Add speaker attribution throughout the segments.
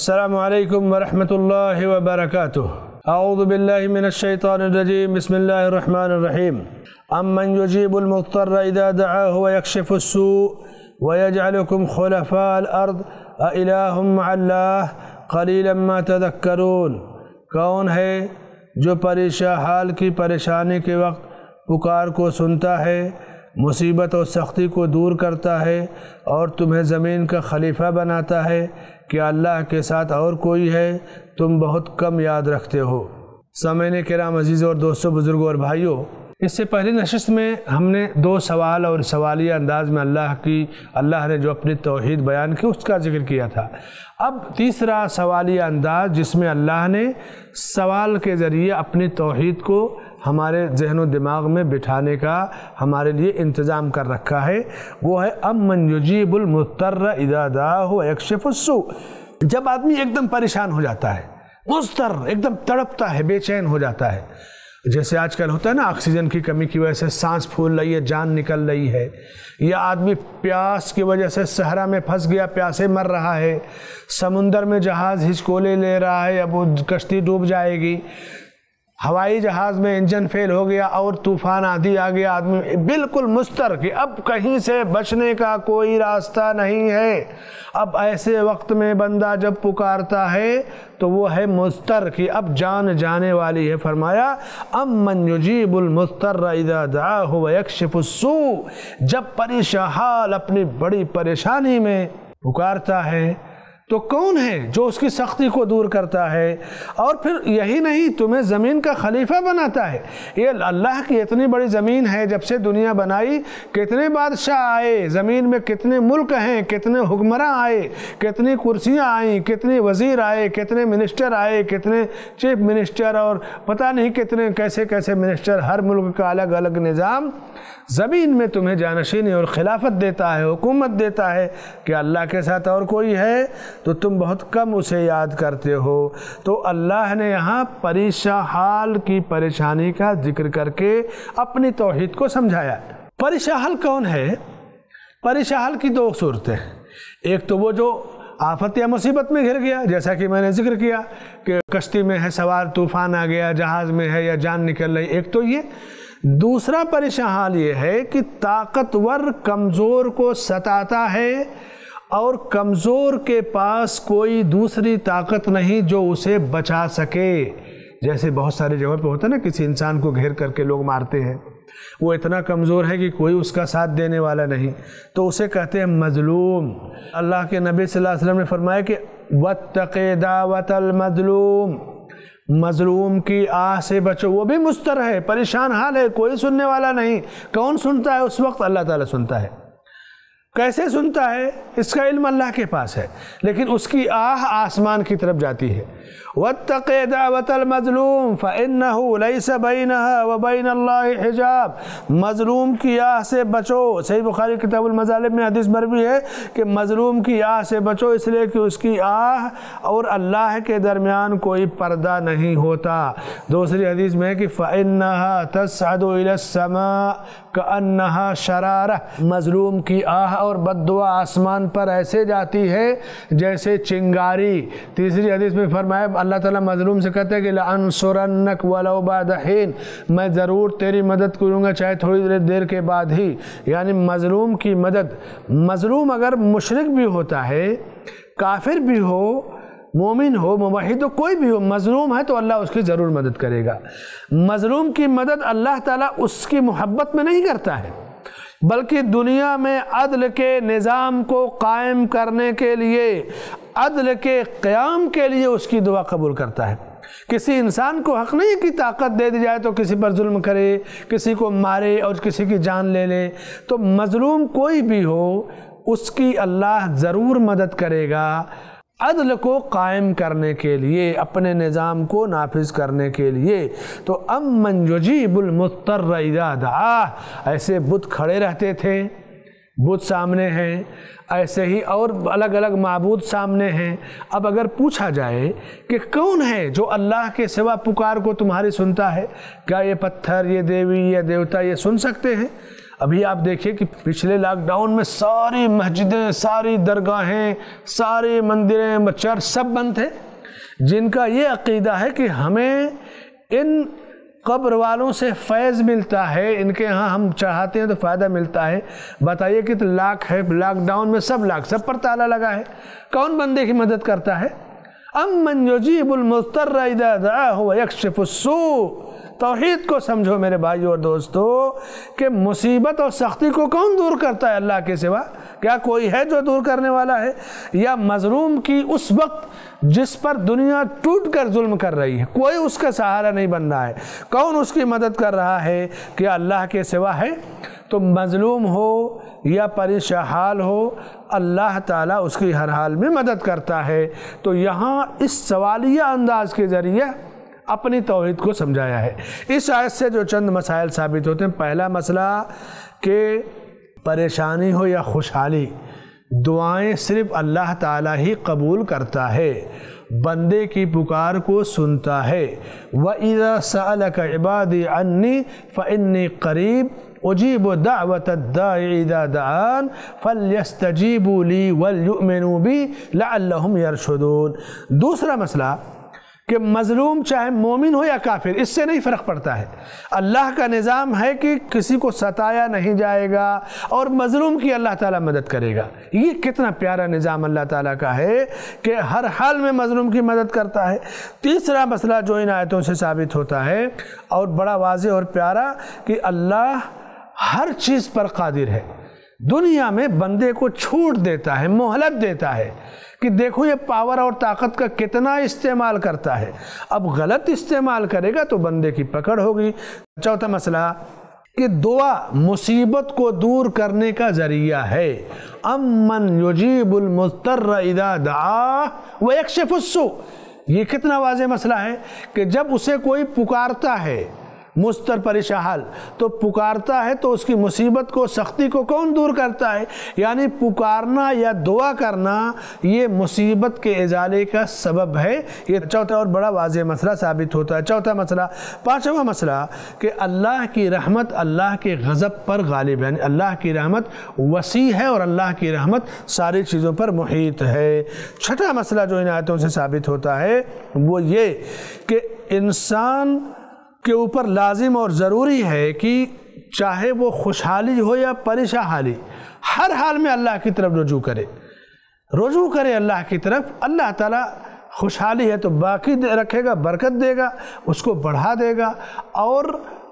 Speaker 1: السلام علیکم ورحمۃ اللہ وبرکاتہ اعوذ باللہ من الشیطان الرجیم بسم اللہ الرحمن الرحیم امن یجیب المضطر اذا دعاه ويكشف السوء ويجعلكم خلفاء الارض االہ مع اللہ قلیلا ما تذکرون کون ہے جو پریشان حال کی پریشانی کے وقت پکار کو سنتا ہے، مصیبت اور سختی کو دور کرتا ہے اور تمہیں زمین کا خلیفہ بناتا ہے؟ کہ اللہ کے ساتھ اور کوئی ہے؟ تم بہت کم یاد رکھتے ہو۔ سمعین کرام عزیز اور دوستوں، بزرگوں اور بھائیوں، اس سے پہلی نشست میں ہم نے دو سوال اور سوالیہ انداز میں اللہ کی، اللہ نے جو اپنی توحید بیان کی، اس کا ذکر کیا تھا۔ اب تیسرا سوالیہ انداز جس میں اللہ نے سوال کے ذریعے اپنی توحید کو ہمارے ذہن و دماغ میں بٹھانے کا ہمارے لیے انتظام کر رکھا ہے۔ وہ ہے ام من یجیب المضطر اذا دعاه ويكشف السوء۔ جب آدمی ایک دم پریشان ہو جاتا ہے، مضطر، ایک دم تڑپتا ہے، بے چین ہو جاتا ہے۔ جیسے آج کل ہوتا ہے نا، آکسیجن کی کمی کی وجہ سے سانس پھول رہی ہے، جان نکل رہی ہے۔ یا آدمی پیاس کی وجہ سے صحرا میں پھنس گیا، پیاسے مر رہا ہے۔ سمندر میں جہاز ہچکولے لے رہا ہے، اب وہ کشتی ڈوب جائے گی۔ ہوائی جہاز میں انجن فیل ہو گیا اور طوفان آدھی آ گیا، آدمی بالکل مستر کہ اب کہیں سے بچنے کا کوئی راستہ نہیں ہے۔ اب ایسے وقت میں بندہ جب پکارتا ہے تو وہ ہے مستر کہ اب جان جانے والی ہے۔ فرمایا ام من یجیب المستر اذا دعاہ ویکشف السوء۔ جب پریشان، حال اپنی بڑی پریشانی میں پکارتا ہے تو کون ہے جو اس کی سختی کو دور کرتا ہے؟ اور پھر یہی نہیں، تمہیں زمین کا خلیفہ بناتا ہے۔ یہ اللہ کی اتنی بڑی زمین ہے جب سے دنیا بنائی، کتنے بادشاہ آئے، زمین میں کتنے ملک ہیں، کتنے حکمراں آئے، کتنی کرسیاں آئیں کتنے وزیر آئے، کتنے منسٹر آئے، کتنے چیف منسٹر اور پتہ نہیں کتنے، کیسے کیسے منسٹر، ہر ملک کا الگ الگ نظام۔ زمین میں تمہیں جانشینی اور خلافت دیتا ہے، حکومت دیتا ہے کہ اللہ کے ساتھ اور کوئی ہے۔ تو تم بہت کم اسے یاد کرتے ہو۔ تو اللہ نے یہاں پریشان حال کی پریشانی کا ذکر کر کے اپنی توحید کو سمجھایا۔ پریشان حال کون ہے؟ پریشان حال کی دو صورتیں۔ ایک تو وہ جو آفت یا مصیبت میں گھر گیا، جیسا کہ میں نے ذکر کیا کہ کشتی میں ہے، سوار طوفان آ گیا، جہاز میں ہے یا جان نکل رہی، ایک تو یہ۔ دوسرا پریشان حال یہ ہے کہ طاقتور کمزور کو ستاتا ہے اور کمزور کے پاس کوئی دوسری طاقت نہیں جو اسے بچا سکے۔ جیسے بہت سارے جگہ پہ ہوتا ہے نا، کسی انسان کو گھیر کر کے لوگ مارتے ہیں۔ وہ اتنا کمزور ہے کہ کوئی اس کا ساتھ دینے والا نہیں۔ تو اسے کہتے ہیں مظلوم۔ اللہ کے نبی صلی اللہ علیہ وسلم نے فرمایا کہ وَاتَّقِ دَعْوَةَ الْمَظْلُوم۔ مظلوم کی آہ سے بچو۔ وہ بھی مستر ہے، پریشان حال ہے، کوئی سننے والا نہیں۔ کون سنتا ہے اس وقت؟ اللہ تعالیٰ سنتا ہے۔ کیسے سنتا ہے؟ اس کا علم اللہ کے پاس ہے، لیکن اس کی آہ آسمان کی طرف جاتی ہے۔ وَاتَّقِ دَعْوَةَ الْمَظْلُومِ فَإِنَّهُ لَيْسَ بَيْنَهَا وَبَيْنَ اللَّهِ حِجَاب۔ مظلوم کی آہ سے بچو۔ صحیح بخاری کتاب المظالم میں حدیث بھی ہے کہ مظلوم کی آہ سے بچو، اس لیے کہ اس کی آہ اور اللہ کے درمیان کوئی پردہ نہیں ہوتا۔ دوسری حدیث میں ہے کہ فَإِنَّهَا تَسْعَدُ إِلَى السَّمَاءِ كَأَنَّهَا شَرَارَةِ۔ مظلوم کی آہ اور بد دعا آسمان پر ایسے جاتی ہے جیسے چنگاری۔ تیسری حدیث میں فرمایا، اللہ تعالیٰ مظلوم سے کہتے ہیں کہ لَأَنصُرَنَّكْ وَلَوْ بَعْدَ میں ضرور تیری مدد کروں گا چاہے تھوڑی دیر کے بعد ہی۔ یعنی مظلوم کی مدد۔ مظلوم اگر مشرق بھی ہوتا ہے، کافر بھی ہو، مومن ہو، موحد ہو، کوئی بھی ہو، مظلوم ہے تو اللہ اس کی ضرور مدد کرے گا۔ مظلوم کی مدد اللہ تعالیٰ اس کی محبت میں نہیں کرتا ہے۔ بلکہ دنیا میں عدل کے نظام کو قائم کرنے کے لیے، عدل کے قیام کے لیے اس کی دعا قبول کرتا ہے۔ کسی انسان کو حق نہیں کہ طاقت دے دی جائے تو کسی پر ظلم کرے، کسی کو مارے اور کسی کی جان لے لے۔ تو مظلوم کوئی بھی ہو، اس کی اللہ ضرور مدد کرے گا۔ عدل کو قائم کرنے کے لیے، اپنے نظام کو نافذ کرنے کے لیے۔ تو امن یجیب المضطر اذا دعا۔ ایسے بت کھڑے رہتے تھے، بت سامنے ہیں۔ ایسے ہی اور الگ الگ معبود سامنے ہیں۔ اب اگر پوچھا جائے کہ کون ہے جو اللہ کے سوا پکار کو تمہاری سنتا ہے، کیا یہ پتھر، یہ دیوی، یہ دیوتا یہ سن سکتے ہیں؟ ابھی آپ دیکھیے کہ پچھلے لاک ڈاؤن میں ساری مسجدیں، ساری درگاہیں سارے مندریں چرچ سب بند تھے۔ جن کا یہ عقیدہ ہے کہ ہمیں ان قبر والوں سے فیض ملتا ہے، ان کے ہاں ہم چاہتے ہیں تو فائدہ ملتا ہے۔ بتائیے کہ لاک ہے، لاک ڈاؤن میں سب لاک، سب پر تالا لگا ہے۔ کون بندے کی مدد کرتا ہے؟ ام یجیب المضطر اذا دعاہ ویکشف السوء۔ توحید کو سمجھو میرے بھائی اور دوستو کہ مصیبت اور سختی کو کون دور کرتا ہے اللہ کے سوا؟ کیا کوئی ہے جو دور کرنے والا ہے؟ یا مظلوم کی اس وقت جس پر دنیا ٹوٹ کر ظلم کر رہی ہے، کوئی اس کا سہارا نہیں بن رہا ہے۔ کون اس کی مدد کر رہا ہے کیا اللہ کے سوا ہے؟ تو مظلوم ہو یا پریشہ حال ہو، اللہ تعالیٰ اس کی ہر حال میں مدد کرتا ہے۔ تو یہاں اس سوالیہ انداز کے ذریعے اپنی توحید کو سمجھایا ہے۔ اس آیت سے جو چند مسائل ثابت ہوتے ہیں، پہلا مسئلہ کہ پریشانی ہو یا خوشحالی، دعائیں صرف اللہ تعالیٰ ہی قبول کرتا ہے۔ بندے کی پکار کو سنتا ہے۔ وَإِذَا سَأَلَكَ عِبَادِ عَنِّي فَإِنِّي قَرِيب اجیب دعوت الداعی اذا دعان فلیستجیبوا لی ولیؤمنوا بی لعلہم یرشدون دوسرا مسئلہ کہ مظلوم چاہے مومن ہو یا کافر، اس سے نہیں فرق پڑتا ہے۔ اللہ کا نظام ہے کہ کسی کو ستایا نہیں جائے گا اور مظلوم کی اللہ تعالیٰ مدد کرے گا۔ یہ کتنا پیارا نظام اللہ تعالیٰ کا ہے کہ ہر حال میں مظلوم کی مدد کرتا ہے۔ تیسرا مسئلہ جو ان آیتوں سے ثابت ہوتا ہے اور بڑا واضح اور پیارا کہ اللہ ہر چیز پر قادر ہے۔ دنیا میں بندے کو چھوٹ دیتا ہے، مہلت دیتا ہے کہ دیکھو یہ پاور اور طاقت کا کتنا استعمال کرتا ہے۔ اب غلط استعمال کرے گا تو بندے کی پکڑ ہوگی۔ چوتھا مسئلہ، کہ دعا مصیبت کو دور کرنے کا ذریعہ ہے۔ امن یجیب المضطر اذا دعا ویکشف السو یہ کتنا واضح مسئلہ ہے کہ جب اسے کوئی پکارتا ہے مستر پریشحال تو پکارتا ہے تو اس کی مصیبت کو، سختی کو کون دور کرتا ہے؟ یعنی پکارنا یا دعا کرنا، یہ مصیبت کے ازالے کا سبب ہے۔ یہ چوتھا اور بڑا واضح مسئلہ ثابت ہوتا ہے۔ چوتھا مسئلہ، پانچواں مسئلہ کہ اللہ کی رحمت اللہ کے غضب پر غالب ہے۔ یعنی اللہ کی رحمت وسیع ہے اور اللہ کی رحمت ساری چیزوں پر محیط ہے۔ چھٹا مسئلہ جو ان آیتوں سے ثابت ہوتا ہے وہ یہ کہ انسان کے اوپر لازم اور ضروری ہے کہ چاہے وہ خوشحالی ہو یا پریشہ حالی ہر حال میں اللہ کی طرف رجوع کرے۔ رجوع کرے اللہ کی طرف، اللہ تعالیٰ خوشحالی ہے تو باقی رکھے گا، برکت دے گا، اس کو بڑھا دے گا۔ اور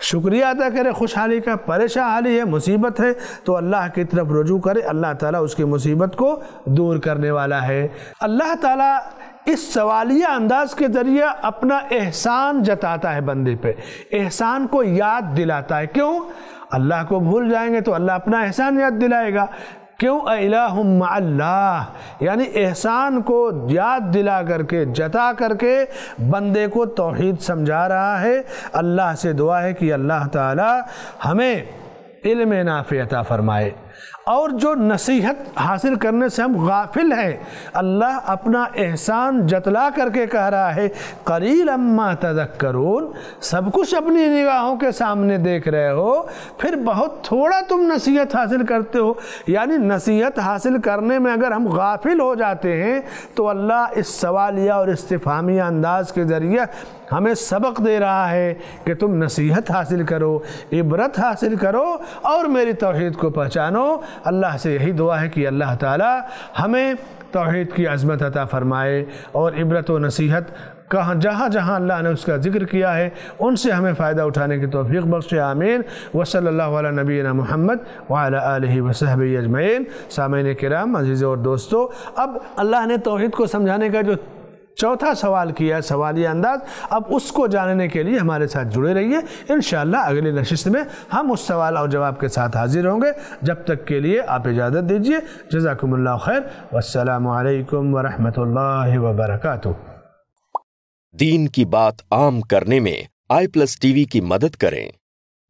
Speaker 1: شکریہ ادا کرے خوشحالی کا پریشہ حالی ہے، مصیبت ہے، تو اللہ کی طرف رجوع کرے، اللہ تعالیٰ اس کی مصیبت کو دور کرنے والا ہے۔ اللہ تعالیٰ اس سوالیہ انداز کے ذریعے اپنا احسان جتاتا ہے بندے پہ۔ احسان کو یاد دلاتا ہے۔ کیوں؟ اللہ کو بھول جائیں گے تو اللہ اپنا احسان یاد دلائے گا۔ کیوں؟ الہ مع اللہ۔ یعنی احسان کو یاد دلا کر کے، جتا کر کے بندے کو توحید سمجھا رہا ہے۔ اللہ سے دعا ہے کہ اللہ تعالی ہمیں علم نافع عطا فرمائے۔ اور جو نصیحت حاصل کرنے سے ہم غافل ہیں، اللہ اپنا احسان جتلا کر کے کہہ رہا ہے، قلیل اما تذکرون، سب کچھ اپنی نگاہوں کے سامنے دیکھ رہے ہو، پھر بہت تھوڑا تم نصیحت حاصل کرتے ہو۔ یعنی نصیحت حاصل کرنے میں اگر ہم غافل ہو جاتے ہیں، تو اللہ اس سوالیہ اور استفامیہ انداز کے ذریعے ہمیں سبق دے رہا ہے کہ تم نصیحت حاصل کرو، عبرت حاصل کرو اور میری توحید کو پہچانو۔ اللہ سے یہی دعا ہے کہ اللہ تعالی ہمیں توحید کی عظمت عطا فرمائے اور عبرت و نصیحت کہاں جہاں جہاں اللہ نے اس کا ذکر کیا ہے، ان سے ہمیں فائدہ اٹھانے کی توفیق بخش، آمین۔ وصلی اللہ علیہ نبینا محمد وعلی آلہ وصحب اجمعین۔ سامعین کرام عزیز اور دوستو اب اللہ نے توحید کو سمجھانے کا جو چوتھا سوال کیا ہے سوالی انداز، اب اس کو جاننے کے لیے ہمارے ساتھ جڑے رہیے۔ انشاءاللہ اگلی نشست میں ہم اس سوال اور جواب کے ساتھ حاضر ہوں گے۔ جب تک کے لیے آپ اجازت دیجیے۔ جزاکم اللہ خیر۔ والسلام علیکم ورحمۃ اللہ وبرکاتہ۔
Speaker 2: دین کی بات عام کرنے میں آئی پلس ٹی وی کی مدد کریں۔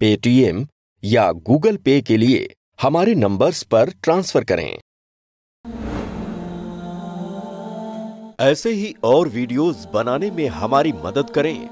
Speaker 2: پے ٹی ایم یا گوگل پے کے لیے ہمارے نمبرز پر ٹرانسفر کریں۔ ایسے ہی اور ویڈیوز بنانے میں ہماری مدد کریں۔